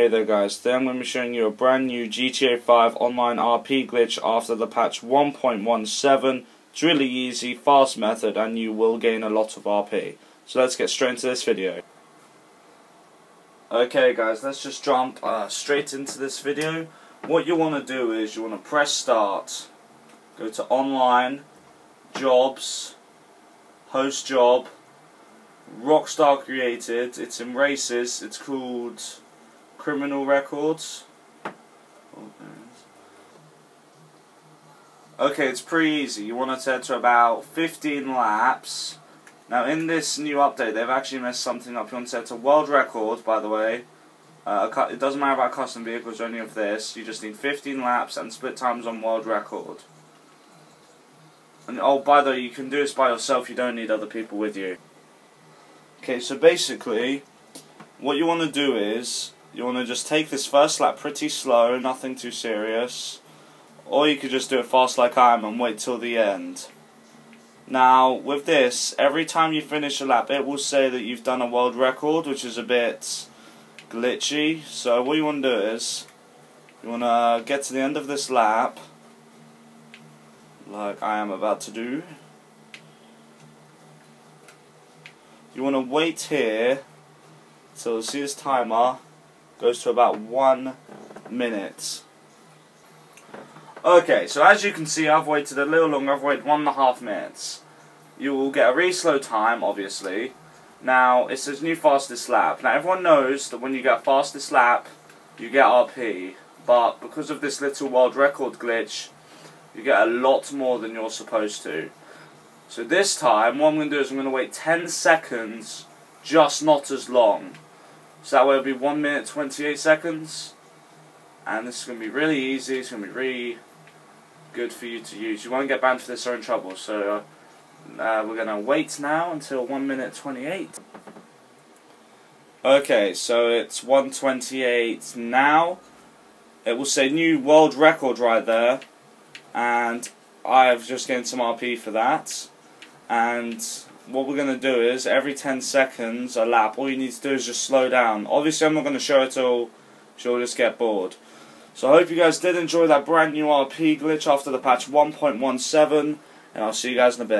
Hey there guys, today I'm going to be showing you a brand new GTA 5 online RP glitch after the patch 1.17. It's really easy, fast method and you will gain a lot of RP. So let's get straight into this video. Okay guys, let's just jump uh, straight into this video. What you want to do is you want to press start, go to online, jobs, host job, Rockstar created, it's in races, it's called criminal records. Okay, it's pretty easy. You want to set to about 15 laps. Now, in this new update, they've actually messed something up. You want to set to world record, by the way. Uh, it doesn't matter about custom vehicles or any of this. You just need 15 laps and split times on world record. And oh, by the way, you can do this by yourself. You don't need other people with you. Okay, so basically, what you want to do is you want to just take this first lap pretty slow, nothing too serious. Or you could just do it fast like I am and wait till the end. Now, with this, every time you finish a lap, it will say that you've done a world record, which is a bit glitchy. So what you want to do is, you want to get to the end of this lap, like I am about to do. You want to wait here, so see this timer, goes to about one minute. Okay, so as you can see, I've waited a little longer. I've waited one and a half minutes. You will get a really slow time, obviously. Now, it says new fastest lap. Now, everyone knows that when you get fastest lap, you get RP. But because of this little world record glitch, you get a lot more than you're supposed to. So this time, what I'm going to do is I'm going to wait 10 seconds, just not as long. So that way it'll be 1 minute 28 seconds. And this is going to be really easy, it's going to be really good for you to use. You won't get banned for this or in trouble. So uh, we're going to wait now until 1 minute 28. Okay, so it's 128 now. It will say new world record right there. And I've just gained some RP for that. And what we're going to do is every 10 seconds a lap all you need to do is just slow down. Obviously I'm not going to show it all so she'll just get bored. So I hope you guys did enjoy that brand new RP glitch after the patch 1.17 and I'll see you guys in a bit